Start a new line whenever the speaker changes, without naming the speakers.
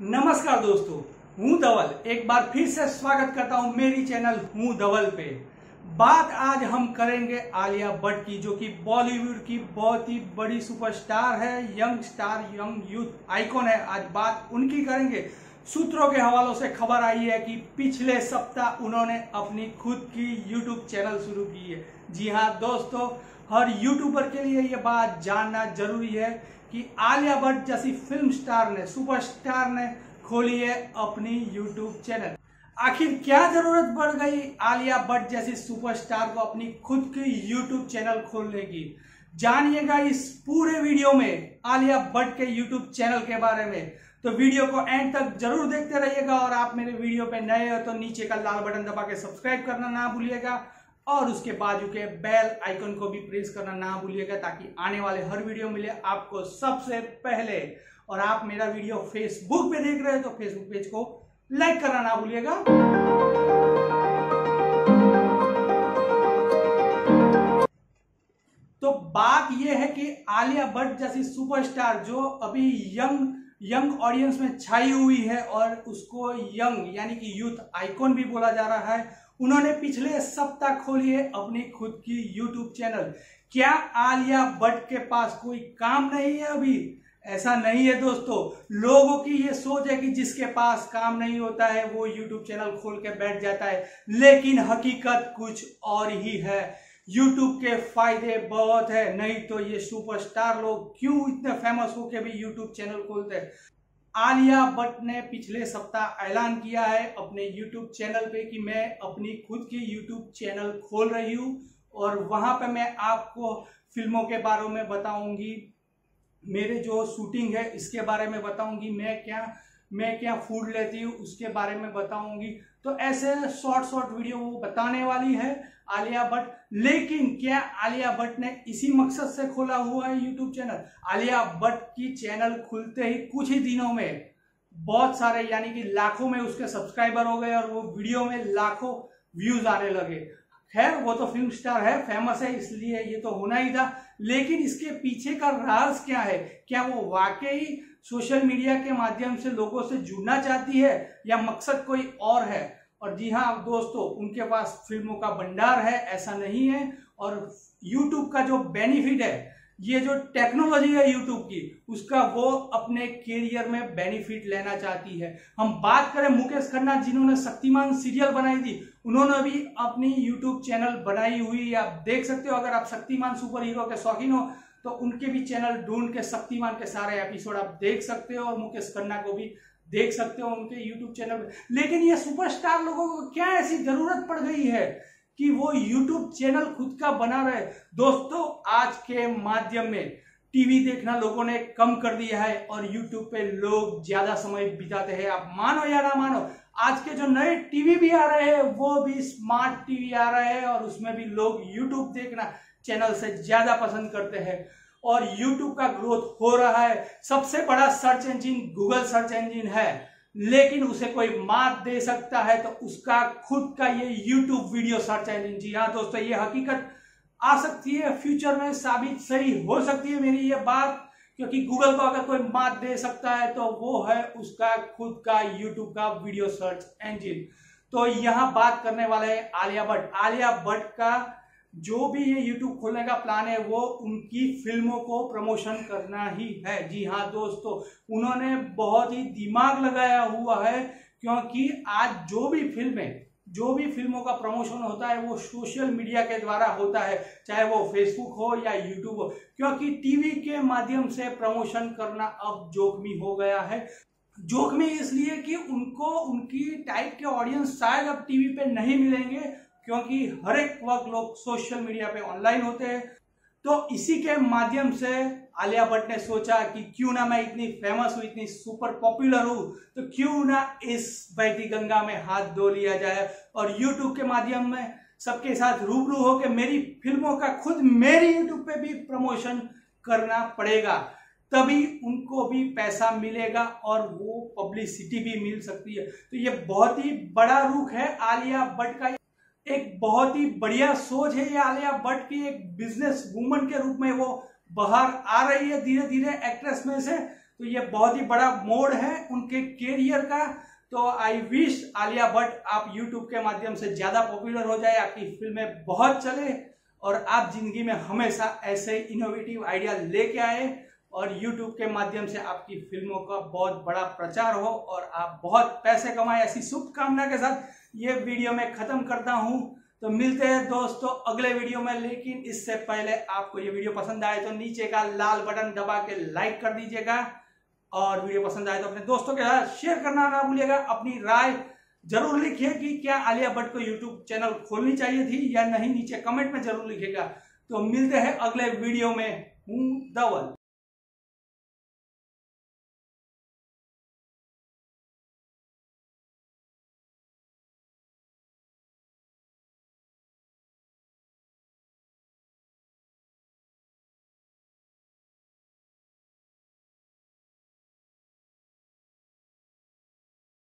नमस्कार दोस्तों, हूँ धवल। एक बार फिर से स्वागत करता हूँ मेरी चैनल हूँ धवल पे। बात आज हम करेंगे आलिया भट्ट की, जो कि बॉलीवुड की बहुत ही बड़ी सुपरस्टार है, young star, young youth icon है। आज बात उनकी करेंगे। सूत्रों के हवालों से खबर आई है कि पिछले सप्ताह उन्होंने अपनी खुद की यूट्यूब चैनल शुरू की है। जी हाँ दोस्तों, हर यूट्यूबर के लिए ये बात जानना ज़रूरी है कि आलिया भट्ट जैसी फ़िल्म स्टार ने सुपरस्टार ने खोली है अपनी यूट्यूब चैनल आखिर क्या ज़रूरत पड़ गई आलिया भट्ट जैसी सुपरस्टार को अपनी खुद की यूट्यूब चैनल खोलने की? जानिएगा इस पूरे वीडियो में आलिया भट्ट के यूट्यूब चैनल के बारे में। तो वीडियो को एंड तक ज़रूर देखते रहिएगा और आप मेरे वीडियो पे नए हो तो नीचे का लाल बटन दबा के सब्सक्राइब करना ना भूलिएगा और उसके बाजू के बेल आइकन को भी प्रेस करना ना भूलिएगा ताकि आने वाले हर वीडियो मिले आपको सबसे पहले। और आप मेरा वीडियो फेसबुक पे देख रहे हैं तो फेसबुक पेज को लाइक करना ना भूलिएगा। तो बात यह है कि आलिया भट्ट जैसी सुपरस्टार जो अभी यंग यंग ऑडियंस में छाई हुई है और उसको यंग, यानी कि यूथ आइकॉन भी बोला जा रहा है। उन्होंने पिछले सप्ताह खोली है अपनी खुद की यूट्यूब चैनल। क्या आलिया भट्ट के पास कोई काम नहीं है अभी? ऐसा नहीं है दोस्तों। लोगों की ये सोच है कि जिसके पास काम नहीं होता है, वो यूट्यूब चैनल खोल के बैठ जाता है। लेकिन हकीकत कुछ और ही है। यूट्यूब के फ़ायदे बहुत है, नहीं तो ये सुपरस्टार लोग क्यों इतने फ़ेमस होके भी यूट्यूब चैनल खोलते हैं? आलिया भट्ट ने पिछले सप्ताह ऐलान किया है अपने यूट्यूब चैनल पे कि मैं अपनी खुद की यूट्यूब चैनल खोल रही हूँ और वहाँ पे मैं आपको फ़िल्मों के बारे में बताऊँगी। मेरे जो शूटिंग है, इसके बारे में बताऊँगी। मैं क्या मैं क्या फ़ूड लेती हूँ, उसके बारे में बताऊँगी। तो ऐसे शॉर्ट शॉर्ट वीडियो वो बताने वाली है आलिया भट्ट। लेकिन क्या आलिया भट्ट ने इसी मकसद से खोला हुआ है यूट्यूब चैनल आलिया भट्ट की चैनल खुलते ही कुछ ही दिनों में बहुत सारे, यानी कि लाखों में उसके सब्सक्राइबर हो गए और वो वीडियो में लाखों व्यूज़ आने लगे। खैर, वो तो फ़िल्म स्टार है फ़ेमस है, इसलिए ये तो होना ही था। लेकिन इसके पीछे का राज क्या है? क्या वो वाकई सोशल मीडिया के माध्यम से लोगों से जुड़ना चाहती है, या मकसद कोई और है? और जी हाँ दोस्तों, उनके पास फ़िल्मों का भंडार है, ऐसा नहीं है। और यूट्यूब का जो बेनिफिट है ये जो टेक्नोलॉजी है यूट्यूब की, उसका वो अपने कैरियर में बेनिफिट लेना चाहती है। हम बात करें मुकेश खन्ना जिन्होंने शक्तिमान सीरियल बनाई थी, उन्होंने भी अपनी यूट्यूब चैनल बनाई हुई है। आप देख सकते हो, अगर आप शक्तिमान सुपर हीरो के शौकीन हो तो उनके भी चैनल ढूंढ के शक्तिमान के सारे एपिसोड आप देख सकते हो, और मुकेश खन्ना को भी देख सकते हो उनके यूट्यूब चैनल लेकिन ये सुपरस्टार लोगों को क्या ऐसी ज़रूरत पड़ गई है? कि वो यूट्यूब चैनल खुद का बना रहे। दोस्तों, आज के माध्यम में टीवी देखना लोगों ने कम कर दिया है और यूट्यूब पे लोग ज़्यादा समय बिताते हैं। आप मानो या ना मानो, आज के जो नए टीवी भी आ रहे हैं, वो भी स्मार्ट टीवी आ रहे हैं और उसमें भी लोग यूट्यूब देखना चैनल से ज़्यादा पसंद करते हैं। और यूट्यूब का ग्रोथ हो रहा है। सबसे बड़ा search engine Google search engine है। लेकिन उसे कोई मात दे सकता है तो उसका खुद का ये यूट्यूब वीडियो सर्च इंजिन जी हाँ दोस्तों, ये हकीकत आ सकती है फ्यूचर में साबित सही हो सकती है मेरी ये बात, क्योंकि गूगल को अगर कोई मात दे सकता है तो वो है उसका खुद का यूट्यूब का वीडियो सर्च इंजिन तो यहाँ बात करने वाले हैं आलिया भट्ट। आलिया भट्ट का जो भी ये यूट्यूब खोलने का प्लान है, वो उनकी फ़िल्मों को प्रमोशन करना ही है। जी हाँ दोस्तों, उन्होंने बहुत ही दिमाग लगाया हुआ है, क्योंकि आज जो भी फ़िल्में जो भी फ़िल्मों का प्रमोशन होता है, वो सोशल मीडिया के द्वारा होता है, चाहे वो फेसबुक हो या यूट्यूब हो। क्योंकि टीवी के माध्यम से प्रमोशन करना अब जोखमी हो गया है। जोखमी इसलिए कि उनको, उनकी टाइप के ऑडियंस शायद अब टीवी पे नहीं मिलेंगे क्योंकि हर एक वक्त लोग सोशल मीडिया पे ऑनलाइन होते हैं। तो इसी के माध्यम से आलिया भट्ट ने सोचा कि क्यों ना मैं इतनी फ़ेमस हूँ, इतनी सुपर पॉपुलर हूँ तो क्यों ना इस बैठी गंगा में हाथ धो लिया जाए और यूट्यूब के माध्यम में सबके साथ रूबरू होकर मेरी फ़िल्मों का खुद मेरी यूट्यूब पे भी प्रमोशन करना पड़ेगा। तभी उनको भी पैसा मिलेगा और वो पब्लिसिटी भी मिल सकती है। तो ये बहुत ही बड़ा रुख है आलिया भट्ट का एक बहुत ही बढ़िया सोच है ये आलिया भट्ट की, एक बिज़नेस वूमन के रूप में वो बाहर आ रही है धीरे धीरे एक्ट्रेस में से। तो ये बहुत ही बड़ा मोड़ है उनके कैरियर का। तो आई विश आलिया भट्ट आप यूट्यूब के माध्यम से ज़्यादा पॉपुलर हो जाए, आपकी फ़िल्में बहुत चले और आप ज़िंदगी में हमेशा ऐसे इनोवेटिव आइडिया लेके आए और यूट्यूब के माध्यम से आपकी फ़िल्मों का बहुत बड़ा प्रचार हो और आप बहुत पैसे कमाए। ऐसी शुभकामना के साथ ये वीडियो में खत्म करता हूँ। तो मिलते हैं दोस्तों अगले वीडियो में। लेकिन इससे पहले आपको ये वीडियो पसंद आए तो नीचे का लाल बटन दबा के लाइक कर दीजिएगा। और वीडियो पसंद आए तो अपने दोस्तों के साथ शेयर करना ना भूलिएगा। अपनी राय ज़रूर लिखिए कि क्या आलिया भट्ट को यूट्यूब चैनल खोलनी चाहिए थी या नहीं, नीचे कमेंट में ज़रूर लिखिएगा। तो मिलते हैं अगले वीडियो में। हूँ, धवल।